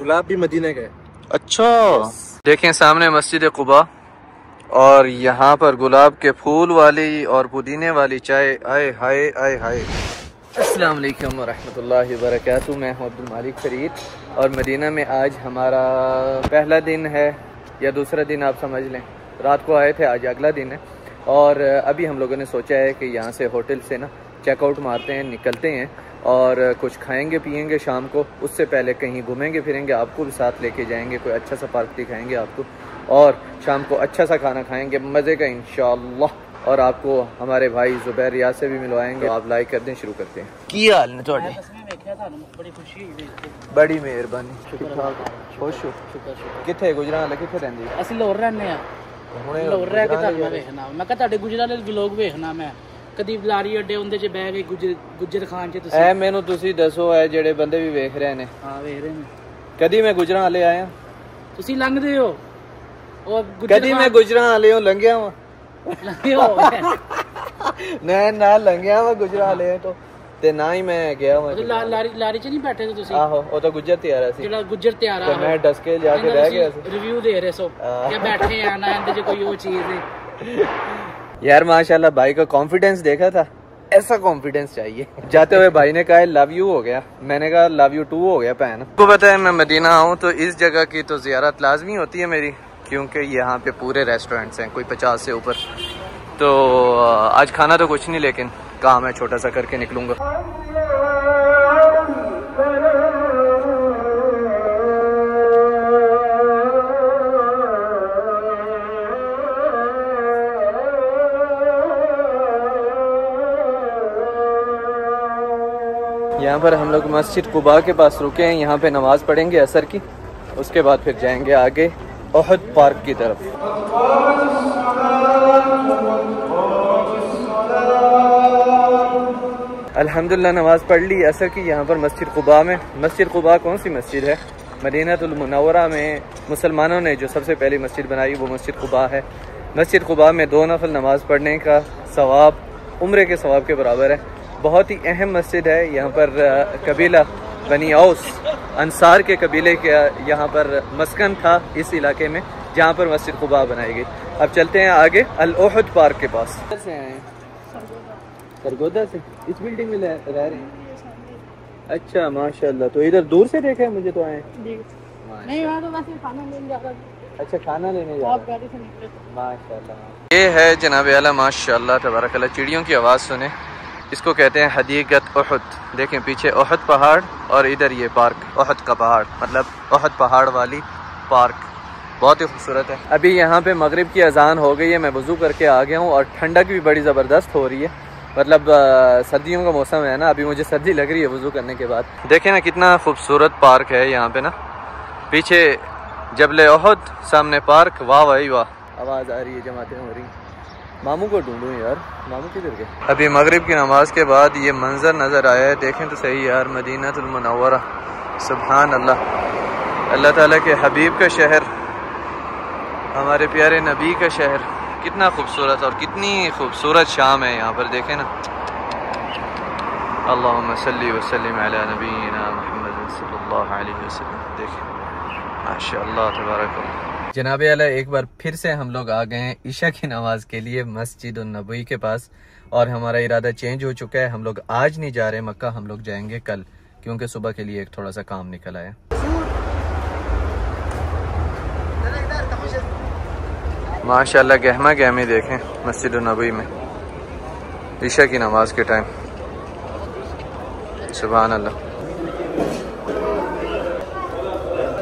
گلاب بھی مدینہ گئے اچھا۔ دیکھیں سامنے مسجد قبا اور یہاں پر گلاب کے پھول والی اور پودینے والی چائے۔ آئے ہائے آئے ہائے السلام علیکم ورحمۃ اللہ وبرکاتہ۔ میں ہوں عبد المالک فرید اور مدینہ میں آج ہمارا پہلا دن ہے یا دوسرا دن آپ سمجھ لیں۔ رات کو آئے تھے آج اگلا دن ہے۔ اور ابھی ہم لوگوں نے سوچا ہے کہ یہاں سے ہوٹل سے نا چیک آؤٹ مارتے ہیں نکلتے ہیں۔ اور کچھ کھائیں گے پییں گے شام کو اس سے پہلے کہیں گھومیں گے پھریں گے آپ کو بھی ساتھ لے کے جائیں گے کوئی اچھا سا پارک دکھائیں گے آپ کو اور شام کو اچھا سا کھانا کھائیں گے مزے کا انشاءاللہ اور آپ کو ہمارے بھائی زبیر ریاض سے بھی ملوائیں گے آپ لائک کر دیں شروع کرتے ہیں۔ کی حال نے تھوڑے بڑی مہربانی شکر خوش ہو۔ کتنے گجرانہ کتنے رہندے؟ اسی لاہور رہنے ہیں لاہور رہ کے تہاڈے ویکھنا میں کہا تہاڈے گجرانہ ولاگ میں۔ ਕਦੀ ਲਾਰੀ ਅੱਡੇ ਉਹਦੇ ਚ ਬਹਿ ਕੇ ਗੁਜਰ ਗੁਜਰ ਖਾਨ ਚ ਤੁਸੀਂ? ਐ ਮੈਨੂੰ ਤੁਸੀਂ ਦੱਸੋ ਐ ਜਿਹੜੇ ਬੰਦੇ ਵੀ ਵੇਖ ਰਹੇ ਨੇ। ਹਾਂ ਵੇਖ ਰਹੇ ਨੇ। ਕਦੀ ਮੈਂ ਗੁਜਰਾਂ ਵਾਲੇ ਆਇਆ? ਤੁਸੀਂ ਲੰਘਦੇ ਹੋ? ਉਹ ਗੁਜਰ ਕਦੀ ਮੈਂ ਗੁਜਰਾਂ ਵਾਲਿਓ ਲੰਘਿਆ ਵਾਂ? ਲੰਘਦੇ ਹੋ। ਮੈਂ ਨਾ ਲੰਘਿਆ ਵਾਂ ਗੁਜਰਾਂ ਵਾਲੇ ਤੋਂ ਤੇ ਨਾ ਹੀ ਮੈਂ ਗਿਆ ਵਾਂ ਲਾਰੀ ਲਾਰੀ ਚ ਨਹੀਂ ਬੈਠੇ ਤੇ ਤੁਸੀਂ? ਆਹੋ ਉਹ ਤਾਂ ਗੁਜਰ ਤੇ ਆ ਰਿਹਾ ਸੀ। ਜਿਹੜਾ ਗੁਜਰ ਤਿਆਰ ਤੇ ਆ ਮੈਂ ਡਸਕੇ ਜਾ ਕੇ ਰਹਿ ਗਿਆ ਸੀ। ਰਿਵਿਊ ਦੇ ਰਹੇ ਸੋ ਹਾਂ। ਕਿ ਬੈਠੇ ਆ ਨਾ ਇਹਦੇ ਚ ਕੋਈ ਉਹ ਚੀਜ਼ یار، ماشاءاللہ، بھائی کا کانفیڈنس دیکھا تھا۔ ایسا کانفیڈنس چاہیے۔ جاتے ہوئے بھائی نے کہا لو یو ہو گیا۔ میں نے کہا لو یو ٹو ہو گیا پہن۔ کو پتہ ہے، میں مدینہ آؤں تو اس جگہ کی تو زیارت لازمی ہوتی ہے میری، کیونکہ یہاں پہ پورے ریسٹورینٹس ہیں، کوئی پچاس سے اوپر۔ تو آج کھانا تو کچھ نہیں، لیکن کام ہے چھوٹا سا کر کے نکلوں گا۔ یہاں پر ہم لوگ مسجد قباء کے پاس رکے ہیں، یہاں پہ نماز پڑھیں گے اثر کی۔ اس کے بعد پھر جائیں گے آگے احد پارک کی طرف۔ الحمدللہ، نماز پڑھ لی اثر کی، یہاں پر مسجد قباء میں۔ مسجد قباء کون سی مسجد ہے؟ مدینہ المنورہ میں مسلمانوں نے جو سب سے پہلی مسجد بنائی، وہ مسجد قباء ہے۔ مسجد قباء میں دو نفل نماز پڑھنے کا ثواب، عمرے کے ثواب کے برابر ہے۔ بہت ہی اہم مسجد ہے۔ یہاں پر قبیلہ بنی اوس انصار کے قبیلے کے یہاں پر مسکن تھا اس علاقے میں جہاں پر مسجد قباء بنائی گئی۔ اب چلتے ہیں آگے الحد پارک کے پاس۔ سے آئے سے۔ اس بلڈنگ میں رہ رہے ہیں؟ اچھا ماشاء اللہ تو ادھر دور سے دیکھا ہے مجھے تو آئے اچھا کھانا لینے جا ماشاء اللہ یہ ہے جناب اعلیٰ ماشاء اللہ تبارک اللہ۔ چڑیوں کی آواز سنیں۔ اس کو کہتے ہیں حدیقت احد۔ دیکھیں پیچھے احد پہاڑ اور ادھر یہ پارک، احد کا پہاڑ۔ مطلب احد پہاڑ والی پارک۔ بہت ہی خوبصورت ہے۔ ابھی یہاں پہ مغرب کی اذان ہو گئی ہے، میں وضو کر کے آ گیا ہوں اور ٹھنڈک بھی بڑی زبردست ہو رہی ہے۔ مطلب سردیوں کا موسم ہے نا، ابھی مجھے سردی لگ رہی ہے وضو کرنے کے بعد۔ دیکھیں نا کتنا خوبصورت پارک ہے یہاں پہ نا۔ پیچھے جبل احد، سامنے پارک۔ واہ واہ واہ۔ آواز آ رہی ہے جماعتیں ہو رہی ہیں ماموں کو ڈھونڈوں یار، ماموں کدھر گئے؟ ابھی مغرب کی نماز کے بعد یہ منظر نظر آیا ہے، دیکھیں تو صحیح یار مدینہ المنورہ۔ سبحان اللہ اللہ تعالیٰ کے حبیب کا شہر، ہمارے پیارے نبی کا شہر۔ کتنا خوبصورت اور کتنی خوبصورت شام ہے یہاں پر، دیکھیں نا۔ اللہم صلی وسلم علی نبینا محمد صلی اللہ علیہ وسلم۔ دیکھیں۔ ماشاء اللہ تبارک اللہ۔ جناب اللہ ایک بار پھر سے ہم لوگ آ گئے ہیں عشاء کی نماز کے لیے مسجد النبوی کے پاس اور ہمارا ارادہ چینج ہو چکا ہے۔ ہم لوگ آج نہیں جا رہے، مکہ ہم لوگ جائیں گے کل، کیونکہ صبح کے لیے ایک تھوڑا سا کام نکل آیا۔ ماشاء اللہ گہما گہمی دیکھیں مسجد النبوی میں، عشاء کی نماز کے ٹائم۔ سبحان اللہ۔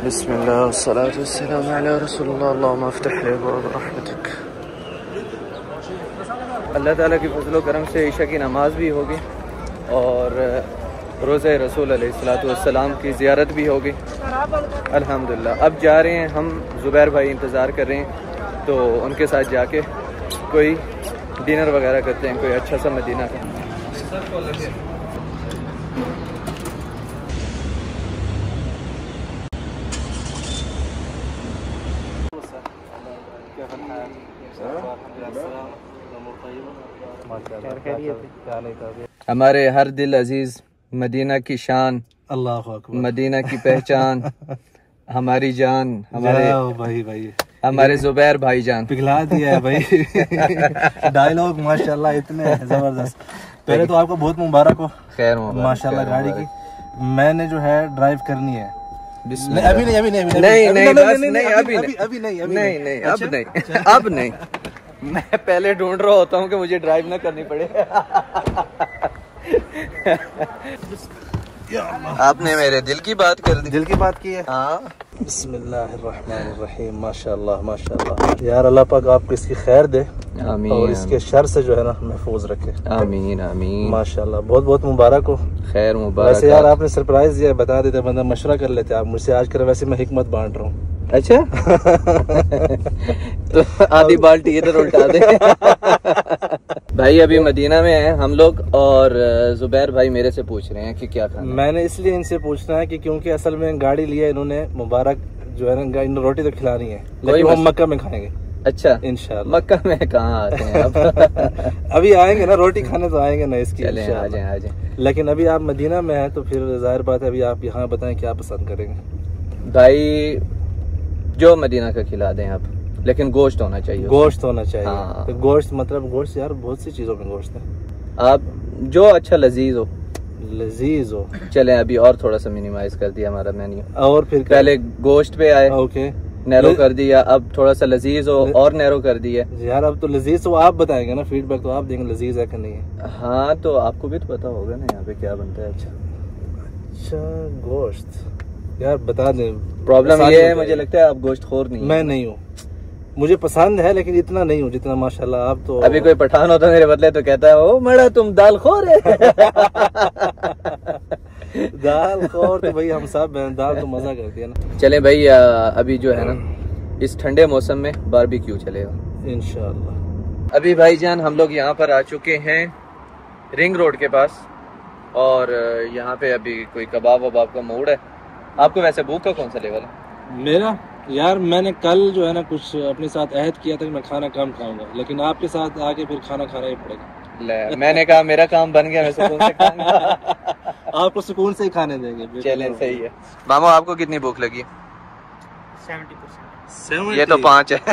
بسم الله والصلاة والسلام على رسول اللہ اللہم افتح لي باب رحمتك. اللہ تعالیٰ کی فضل و کرم سے عشاء کی نماز بھی ہوگی اور روزہ رسول علیہ السلاۃ والسلام کی زیارت بھی ہوگی. الحمدللہ. اب جا رہے ہیں ہم، زبیر بھائی انتظار کر رہے ہیں، تو ان کے ساتھ جا کے کوئی ڈنر وغیرہ کرتے ہیں، کوئی اچھا سا مدینہ کا۔ ہاں؟ ہمارے ہر دل عزیز مدینہ کی شان اللہ مدینہ کی پہچان ہماری جان ہمارے بھائی بھائی۔ ہمارے زبیر بھائی جان۔ پگھلا دیا ہے بھائی۔ ڈائلوگ ماشاءاللہ اتنے زبردست۔ پہلے تو آپ کو بہت مبارک ہو۔ خیر ماشاءاللہ گاڑی کی۔ میں نے جو ہے ڈرائیو کرنی ہے۔ ابھی نہیں ابھی نہیں ابھی نہیں نہیں ابھی بس نہیں ابھی ابھی نہیں ابھی نہیں ابھی نہیں نہیں اب نہیں اب نہیں۔ میں پہلے ڈھونڈ رہا ہوتا ہوں کہ مجھے ڈرائیو نہ کرنی پڑے۔ آپ نے میرے دل کی بات کر دی۔ دل کی بات کی ہے؟ ہاں۔ بسم اللہ الرحمن الرحیم ماشاء اللہ ماشاء اللہ یار اللہ پاک آپ کو اس کی خیر دے آمین اور اس کے شر سے جو ہے نا محفوظ رکھے۔ آمین آمین۔ ماشاء اللہ بہت بہت مبارک ہو۔ خیر مبارک ویسے یار آپ۔ نے سرپرائز دیا بتا دیتے بندہ مشورہ کر لیتے آپ مجھ سے آج کر ویسے میں حکمت بانٹ رہا ہوں۔ اچھا؟ تو آدھی بالٹی ادھر الٹا دے بھائی ابھی مدینہ میں ہیں ہم لوگ اور زبیر بھائی میرے سے پوچھ رہے ہیں کہ کیا کھانا میں نے اس لیے ان سے پوچھنا ہے کہ کیونکہ اصل میں گاڑی لیا انہوں نے مبارک جو ہے نا انہوں نے روٹی تو کھلانی ہے لیکن ہم مکہ میں کھائیں گے۔ اچھا۔ انشاءاللہ۔ مکہ میں کہاں آتے ہیں اب ابھی آئیں گے نا روٹی کھانے تو آئیں گے نا اس کی چلیں آ انشاءاللہ۔ جائیں آ جائیں۔ لیکن ابھی آپ مدینہ میں ہیں تو پھر ظاہر بات ہے ابھی آپ یہاں بتائیں کیا پسند کریں گے۔ بھائی جو مدینہ کا کھلا دیں آپ۔ لیکن گوشت ہونا چاہیے گوشت ہونا چاہیے۔ ہاں۔ تو گوشت مطلب گوشت یار بہت سی چیزوں میں گوشت ہے۔ آپ جو اچھا لذیذ ہو۔ لذیذ ہو۔ چلیں ابھی اور تھوڑا سا منیمائز کر دیا ہمارا مینیو اور پھر؟ پہلے گوشت پہ آئے۔ اوکے نیرو کر دیا۔ اب تھوڑا سا لذیذ ہو اور نیرو کر دیا یار اب تو لذیذ تو آپ بتائیں گے نا فیڈ بیک تو آپ دیں گے لذیذ ہے کہ نہیں ہے؟ ہاں تو آپ کو بھی تو پتا ہوگا نا یہاں پہ کیا بنتا ہے۔ اچھا۔ اچھا گوشت۔ یار بتا دیں۔ پرابلم یہ ہے مجھے لگتا ہے آپ گوشت خور نہیں ہیں۔ میں نہیں ہوں۔ مجھے پسند ہے لیکن اتنا نہیں ہوں جتنا ماشاءاللہ آپ تو ابھی کوئی پٹھان ہوتا میرے بدلے تو کہتا ہے او مڑا تم دال خور ہے. دال خور تو بھائی ہم سب ہیں دال تو مزہ کرتی ہے نا۔ چلیں بھائی ابھی جو ہے نا اس ٹھنڈے موسم میں باربی کیو چلے گا۔ انشاءاللہ۔ ابھی بھائی جان ہم لوگ یہاں پر آ چکے ہیں رنگ روڈ کے پاس اور یہاں پہ ابھی کوئی کباب وباب کا موڈ ہے۔ آپ کو ویسے بھوک کا کون سا لیول ہے؟ میرا؟ یار میں نے کل جو ہے نا کچھ اپنے ساتھ عہد کیا تھا کہ میں کھانا کم کھاؤں گا لیکن آپ کے ساتھ آ کے پھر کھانا کھانا ہی پڑے گا۔ میں نے کہا میرا کام بن گیا میں سکون سے کھاؤں گا۔ آپ کو سکون سے ہی کھانے دیں گے چلیں صحیح ہے۔ ماما آپ کو کتنی بھوک لگی؟ سیونٹی پرسینٹ یہ تو پانچ ہے۔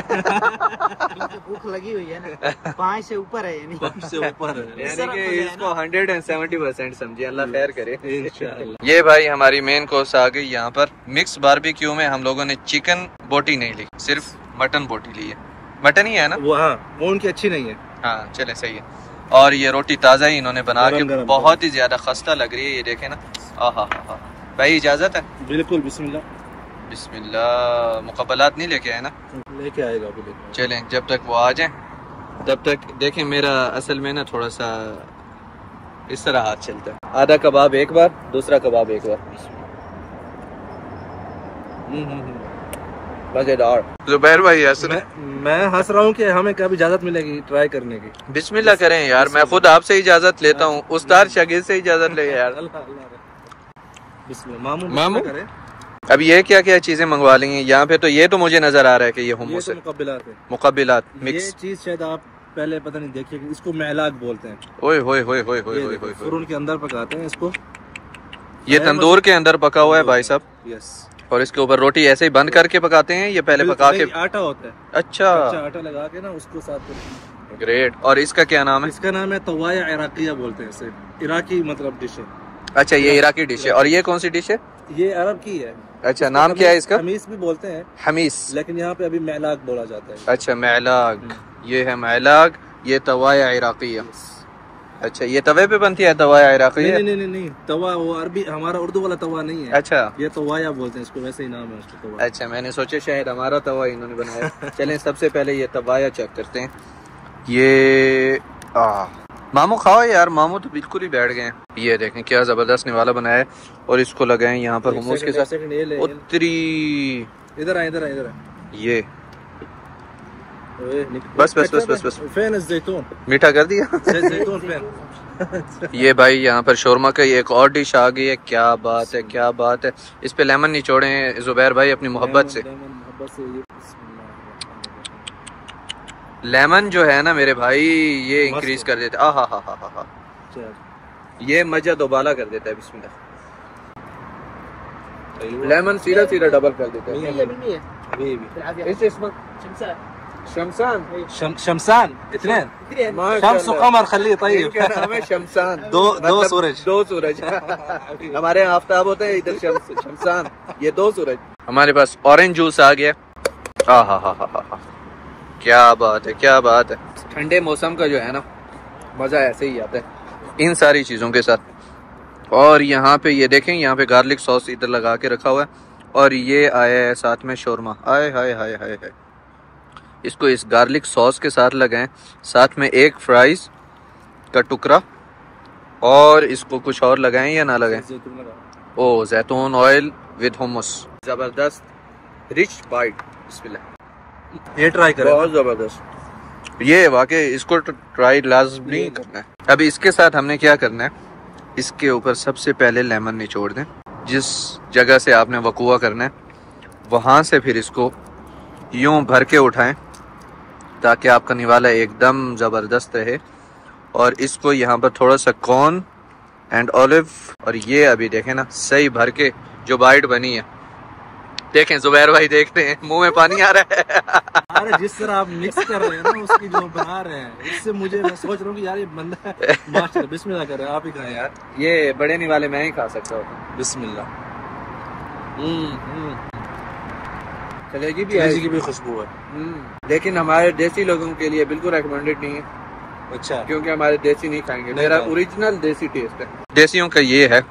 بھوک لگی ہوئی ہے نا۔ پانچ سے اوپر ہے یعنی۔ سے اوپر ہے۔ یعنی کہ اس کو ہنڈریڈ اینڈ سیونٹی پرسینٹ سمجھے اللہ خیر کرے۔ انشاءاللہ۔ یہ بھائی ہماری مین کورس آ گئی یہاں پر۔ مکس باربی کیو میں ہم لوگوں نے چکن بوٹی نہیں لی صرف مٹن بوٹی لی ہے۔ مٹن ہی ہے نا؟ وہ ہاں وہ ان کی اچھی نہیں ہے۔ ہاں چلے صحیح ہے۔ اور یہ روٹی تازہ ہی انہوں نے بنا کے بہت ہی زیادہ خستہ لگ رہی ہے یہ دیکھیں نا۔ آہا ہا ہا بھائی اجازت ہے؟ بالکل بسم اللہ۔ بسم اللہ مقبلات نہیں لے کے آئے نا؟ لے کے آئے گا ابھی چلیں جب تک وہ آ جائیں۔ تب تک دیکھیں میرا اصل میں نا تھوڑا سا اس طرح ہاتھ چلتا ہے۔ آدھا کباب ایک بار دوسرا کباب ایک بار۔ مزیدار۔ زبیر بھائی میں میں ہنس رہا ہوں کہ ہمیں کب اجازت ملے گی ٹرائی کرنے کی۔ بسم اللہ کریں یار میں خود آپ سے اجازت لیتا ہوں۔ استاد شاگرد سے اجازت لے یار۔ اللہ اللہ۔ بسم اللہ۔ مامو مامو؟ کرے اب یہ کیا کیا چیزیں منگوا لی ہیں یہاں پہ تو یہ تو مجھے نظر آ رہا ہے کہ یہ یہ ہموس تو ہے۔ مقبلات ہے مقبلات یہ مکس چیز شاید آپ پہلے پتہ نہیں دیکھیے اس کو میلاگ بولتے ہیں۔ اوئے ہوئے ہوئے ہوئے ہوئے یہ ہوئے ہوئے فرن کے اندر پکاتے ہیں اس کو۔ یہ تندور کے اندر پکا ہوا ہے بھائی صاحب۔ یس۔ اور اس کے اوپر روٹی ایسے ہی بند کر کے پکاتے ہیں یہ پہلے پکا کے؟ آٹا ہوتا ہے۔ اچھا۔ آٹا لگا کے نا اس کو ساتھ گریٹ۔ اور اس کا کیا نام ہیں ہے؟ اس کا نام ہے توایا عراقیہ بولتے ہیں اسے۔ عراقی مطلب ڈش ہے۔ اچھا یہ عراقی ڈش ہے۔ اور یہ کون سی ڈش ہے؟ یہ عرب کی ہے۔ اچھا نام کیا ہے اس کا؟ خمیس بھی بولتے ہیں۔ حمیس۔ لیکن یہاں پہ ابھی میلاگ بولا جاتا ہے۔ اچھا معلاگ یہ ہے معلاگ یہ توایا عراقیہ۔ اچھا یہ توے پہ بنتی ہے توایا عراقیہ؟ نہیں نہیں نہیں نہیں توا وہ عربی ہمارا اردو والا توا نہیں ہے۔ اچھا۔ یہ توایا بولتے ہیں اس کو ویسے ہی نام ہے اس توا اچھا میں نے سوچا شاید ہمارا توا انہوں نے بنایا۔ چلیں سب سے پہلے یہ توایا چیک کرتے ہیں۔ یہ آہ۔ مامو کھاؤ یار مامو تو بالکل ہی بیٹھ گئے ہیں۔ یہ دیکھیں کیا زبردست نوالا بنایا ہے۔ اور اس کو لگائیں یہاں پر ہموس کے ساتھ۔ اتری۔ ادھر آئے ادھر آئے ادھر آئے یہ۔ بس بس بس بس بس۔ فین الزیتون میٹھا کر دیا۔ زیتون فین یہ بھائی یہاں پر شورما کا ایک اور ڈش آ گئی ہے۔ کیا بات ہے کیا بات ہے۔ اس پہ لیمن نچوڑے ہیں۔ زبیر بھائی اپنی محبت سے۔ محبت سے۔ یہ لیمن جو ہے نا میرے بھائی یہ انکریز کر دیتا ہے آہا ہا ہا ہا ہا چل۔ یہ مزہ دوبالا کر دیتا ہے بسم اللہ۔ لیمن سیدھا سیدھا ڈبل کر. حبيبي بالعافية اس اسمك شمسان۔ شمسان؟ شم... شمسان اثنين شمس. وقمر خليه ان طيب ہے شمسان۔ دو- دو مطلب سورج. دو سورج۔ ہمارے یہاں آفتاب ہوتا ہے ادھر شمس شمسان۔ یہ دو سورج۔ ہمارے پاس اورنج جوس آ گیا۔ ہاں ہاں ہاں ہاں ہاں کیا بات ہے، کیا بات ہے؟ ٹھنڈے موسم کا جو ہے نا، مزہ ایسے ہی آتا ہے۔ ان ساری چیزوں کے ساتھ۔ اور یہاں پہ یہ دیکھیں، یہاں پہ گارلک سوس ادھر لگا کے رکھا ہوا ہے۔ اور یہ آیا ہے ساتھ میں شورما۔ آئے ہائے ہائے ہائے ہائے اس کو اس گارلک سوس کے ساتھ لگائیں۔ ساتھ میں ایک فرائز کا ٹکڑا۔ اور اس کو کچھ اور لگائیں یا نہ لگائیں؟ او زیتون آئل ود ہومس زبردست رچ بائٹ بسم اللہ۔ یہ ٹرائی کریں۔ بہت زبردست۔ یہ واقعی اس کو ٹرائی لازمی کرنا ہے۔ ابھی اس کے ساتھ ہم نے کیا کرنا ہے؟ اس کے اوپر سب سے پہلے لیمن نچوڑ دیں۔ جس جگہ سے آپ نے وقوع کرنا ہے وہاں سے پھر اس کو یوں بھر کے اٹھائیں تاکہ آپ کا نوالا ایک دم زبردست رہے۔ اور اس کو یہاں پر تھوڑا سا کون اینڈ اولیو اور یہ ابھی دیکھیں نا صحیح بھر کے جو بائٹ بنی ہے۔ دیکھیں زبیر بھائی دیکھتے ہیں۔ منہ میں پانی آ رہا ہے۔ جس طرح آپ مکس کر رہے ہیں نا اس کی جو بنا رہے ہیں اس سے مجھے میں سوچ رہا ہوں کہ یار یہ بندہ بسم اللہ کر رہے ہیں۔ آپ ہی کھائیں یار۔ یہ بڑے نوالے میں ہی کھا سکتا ہوں۔ بسم اللہ۔ چلے گی کلیجی کی بھی خوشبو ہے۔ لیکن ہمارے دیسی لوگوں کے لیے بالکل ریکمینڈیڈ نہیں ہے۔ اچھا۔ کیونکہ ہمارے دیسی نہیں کھائیں گے۔ نہیں میرا۔ اوریجنل دیسی ٹیسٹ ہے۔ دیسیوں کا یہ ہے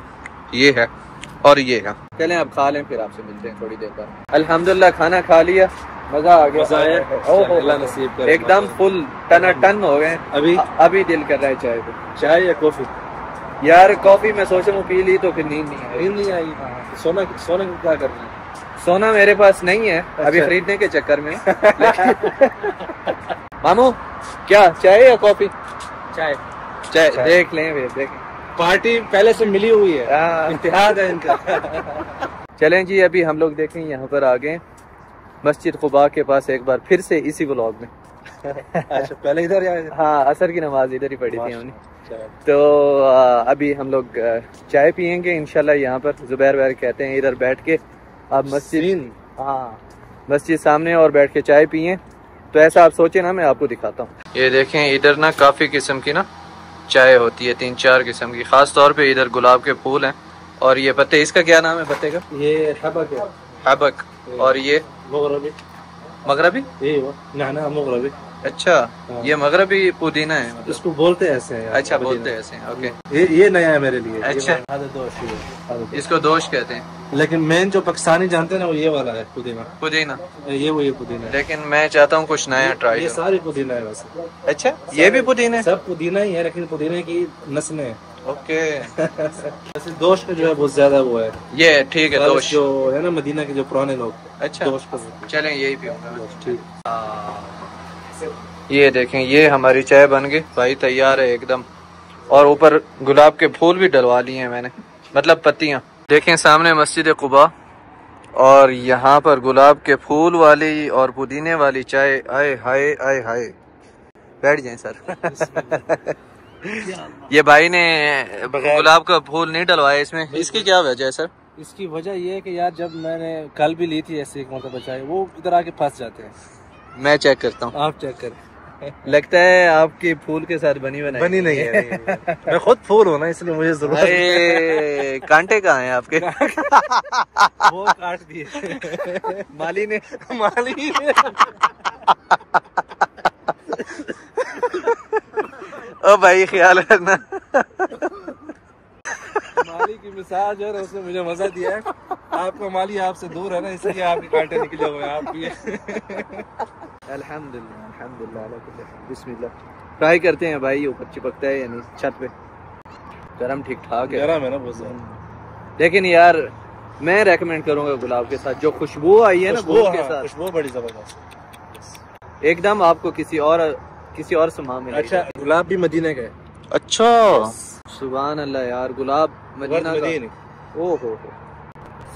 یہ ہے اور یہ ہے۔ چلیں اب کھا لیں پھر آپ سے ملتے ہیں تھوڑی دیر بعد۔ الحمدللہ کھانا کھا لیا مزہ آ گیا۔ مزہ آیا۔ او ہو اللہ نصیب کرے۔ ایک دم فل ٹن ٹن ہو گئے۔ ابھی؟ ابھی دل کر رہا ہے چائے پہ چائے یا کافی؟ یار کافی میں سوچ رہا ہوں پی لی تو پھر نیند نہیں آئی۔ نیند نہیں آئی سونا سونا کو کیا کرنا ہے؟ سونا میرے پاس نہیں ہے ابھی اچھا۔ خریدنے کے چکر میں۔ مامو کیا چائے یا کافی؟ چائے۔ چائے۔ دیکھ لیں دیکھیں پارٹی پہلے سے ملی ہوئی ہے۔ ہاں۔ اتحاد ہے ان کا۔ چلیں جی ابھی ہم لوگ دیکھیں یہاں پر آگے۔ مسجد قباء کے پاس ایک بار پھر سے اسی ولاگ میں۔ اچھا پہلے ادھر یا ہاں اثر کی نماز ادھر ہی پڑھی تھی ہم نے۔ تو ابھی ہم لوگ چائے پیئیں گے انشاءاللہ یہاں پر۔ زبیر ویر کہتے ہیں ادھر بیٹھ کے۔ اب مسجد ہاں مسجد سامنے اور بیٹھ کے چائے پیئیں تو ایسا آپ سوچیں نا میں آپ کو دکھاتا ہوں۔ یہ دیکھیں ادھر نا کافی قسم کی نا چائے ہوتی ہے تین چار قسم کی خاص طور پہ ادھر گلاب کے پھول ہیں۔ اور یہ پتے اس کا کیا نام ہے پتے کا؟ یہ حبک ہے۔ حبک۔ اور یہ؟ مغربی۔ مغربی؟ مغربی۔ اچھا یہ مغربی پودینہ ہے۔ اس کو بولتے ہیں ایسے ہیں۔ اچھا۔ بولتے ہیں ایسے اوکے۔ یہ نیا ہے میرے لیے۔ اچھا۔ اس کو دوش کہتے ہیں۔ لیکن مین جو پاکستانی جانتے ہیں نا وہ یہ والا ہے پودینہ۔ پودینہ۔ یہ وہ یہ پودینہ ہے۔ لیکن میں چاہتا ہوں کچھ نیا ٹرائی یہ ساری پودینہ ہے ویسے۔ اچھا یہ بھی پودینہ ہے؟ سب پودینہ ہی ہے لیکن پودینے کی نسلیں ہیں۔ اوکے۔ ویسے دوش کا جو ہے بہت زیادہ وہ ہے۔ یہ ٹھیک ہے دوش۔ جو ہے نا مدینہ کے جو پرانے لوگ۔ اچھا چلیں یہی پیوں گا۔ ہیں۔ ٹھیک۔ یہ دیکھیں یہ ہماری چائے بن گئی۔ بھائی تیار ہے ایک دم۔ اور اوپر گلاب کے پھول بھی ڈلوا لیے ہیں میں نے۔ مطلب پتیاں۔ دیکھیں سامنے مسجد قبا اور یہاں پر گلاب کے پھول والی اور پودینے والی چائے۔ آئے ہائے آئے ہائے۔ بیٹھ جائیں سر۔ یہ بھائی نے گلاب کا پھول نہیں ڈلوایا اس میں۔ اس کی کیا وجہ ہے سر؟ اس کی وجہ یہ ہے کہ یار جب میں نے کل بھی لی تھی ایسے ایک مرتبہ چائے وہ ادھر آ کے پھنس جاتے ہیں۔ میں چیک کرتا ہوں۔ آپ چیک کریں۔ لگتا ہے آپ کی پھول کے ساتھ بنی بنائی۔ بنی نہیں ہے۔ میں خود پھول ہوں نا اس لیے مجھے ضرورت کانٹے کہاں ہیں آپ کے؟ وہ کاٹ دیے۔ مالی نے۔ مالی او بھائی خیال رکھنا۔ مالی کی مثال جو ہے اس نے مجھے مزہ دیا ہے۔ آپ کا مالی آپ سے دور ہے نا اس لیے آپ کے کانٹے نکلے ہوئے ہیں آپ بھی۔ الحمد للہ الحمد للہ بسم اللہ۔ ٹرائی کرتے ہیں بھائی اوپر چپکتا ہے یعنی چھت پہ۔ گرم ٹھیک ٹھاک ہے۔ گرم ہے نا بہت زیادہ۔ لیکن یار میں ریکمینڈ کروں گا گلاب کے ساتھ۔ جو خوشبو آئی ہے نا خوشبو گل کے ہاں، ساتھ۔ خوشبو بڑی زبردست۔ ایک دم آپ کو کسی اور کسی اور سما ملے اچھا گلاب بھی مدینہ کا ہے۔ اچھا۔ سبحان اللہ یار گلاب مدینہ کا۔ او ہو ہو۔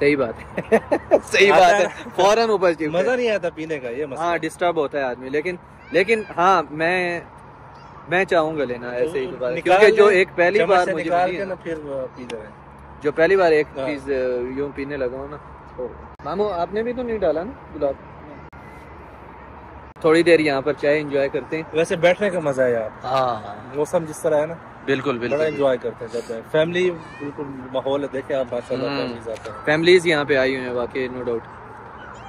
صحیح بات ہے۔ صحیح بات ہے۔ فوراً اوپر۔ مزہ نہیں آتا پینے کا یہ ہاں ڈسٹرب ہوتا ہے آدمی۔ لیکن لیکن ہاں میں میں چاہوں گا لینا ایسے ہی کیونکہ جو ایک پہلی بار مجھے جو پہلی بار ایک ہاں۔ چیز یوں پینے لگا ہوں نا۔ مامو آپ نے بھی تو نہیں ڈالا نا گلاب؟ تھوڑی دیر یہاں پر چائے انجوائے کرتے ہیں۔ ویسے بیٹھنے کا مزہ ہے یار۔ ہاں۔ موسم جس طرح ہے نا۔ بالکل بالکل۔ انجوائے کرتے ہیں جب فیملی بالکل ماحول ہے دیکھیں آپ ماشاء اللہ۔ فیملیز ہیں فیملیز یہاں پہ آئی ہوئی ہیں واقعی نو ڈاؤٹ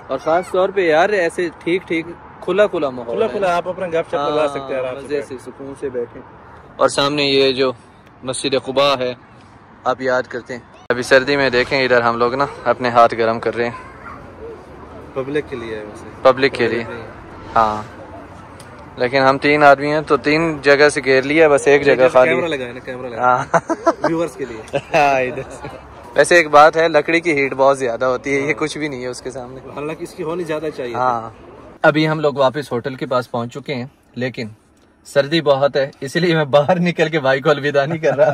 اور خاص طور پہ یار ایسے ٹھیک ٹھیک کھلا کھلا ماحول کھلا کھلا آپ اپنا گپ شپ لگا ہاں، سکتے ہیں آرام مزے سے سکون سے بیٹھے اور سامنے یہ جو مسجد قبا ہے آپ یاد کرتے ہیں۔ ابھی سردی میں دیکھیں ادھر ہم لوگ نا اپنے ہاتھ گرم کر رہے ہیں۔ پبلک کے لیے پبلک کے لیے۔ ہاں۔ لیکن ہم تین آدمی ہیں تو تین جگہ سے گھیر لیا بس ایک جگہ خالی۔ ہاں۔ ویورز کے لیے۔ ہاں،۔ ویسے ایک بات ہے لکڑی کی ہیٹ بہت زیادہ ہوتی ہے یہ کچھ بھی نہیں ہے اس کے سامنے۔ حالانکہ اس کی ہونی زیادہ چاہیے۔ ہاں۔ ابھی ہم لوگ واپس ہوٹل کے پاس پہنچ چکے ہیں لیکن سردی بہت ہے اس لیے میں باہر نکل کے بھائی کو الوداع نہیں کر رہا۔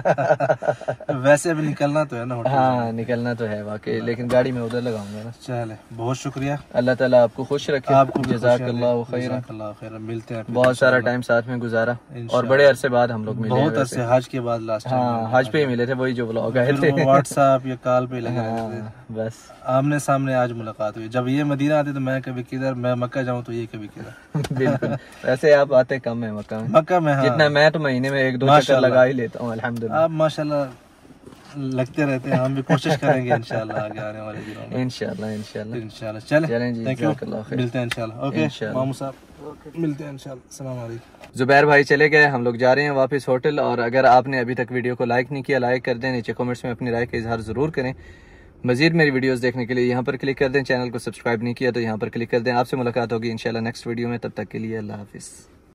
ویسے ابھی نکلنا تو ہے نا ہاں نکلنا تو ہے واقعی لیکن گاڑی میں ادھر لگاؤں گا نا۔ چلے بہت شکریہ۔ اللہ تعالیٰ آپ کو خوش رکھے۔ آپ کو بھی جزاک اللہ۔ خیر جزاک اللہ خیر ملتے ہیں۔ بہت سارا ٹائم ساتھ میں گزارا۔ اور بڑے عرصے بعد ہم لوگ ملے بہت عرصے حج کے بعد لاسٹ ہاں حج پہ ہی ملے۔ تھے وہی جو بلاگ آئے تھے۔ واٹس ایپ یا کال پہ لگا ہاں بس۔ آمنے سامنے آج ملاقات ہوئی۔ جب یہ مدینہ آتے تو میں کبھی کدھر میں مکہ جاؤں تو یہ کبھی کدھر۔ بالکل۔ ویسے آپ آتے کم ہیں مکہ۔ میں مکہ میں ہاں۔ جتنا میں تو مہینے میں ایک دو چکر لگا ہی لیتا ہوں الحمدللہ۔ آپ ماشاءاللہ لگتے رہتے ہیں ہم بھی کوشش کریں گے انشاءاللہ آگے آنے والے دنوں میں۔ انشاءاللہ انشاءاللہ۔ انشاءاللہ۔ چلیں چلیں جی تھینک یو جزاک اللہ خیر۔ ملتے ہیں انشاءاللہ۔ اوکے۔ مامو صاحب ملتے ہیں انشاءاللہ۔ السلام علیکم۔ زبیر بھائی چلے گئے ہم لوگ جا رہے ہیں واپس ہوٹل اور اگر آپ نے ابھی تک ویڈیو کو لائک نہیں کیا لائک کر دیں نیچے کمنٹس میں اپنی رائے کا اظہار ضرور کریں۔ مزید میری ویڈیوز دیکھنے کے لیے یہاں پر کلک کر دیں۔ چینل کو سبسکرائب نہیں کیا تو یہاں پر کلک کر دیں۔ آپ سے ملاقات ہوگی انشاءاللہ نیکسٹ ویڈیو میں تب تک کے لیے اللہ حافظ۔